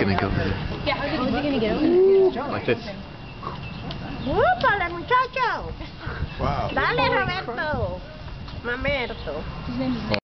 gonna go there. Yeah, how is he gonna get over Like this. ¡Úpale, muchacho! Wow. Dale, Roberto. Mamerto. His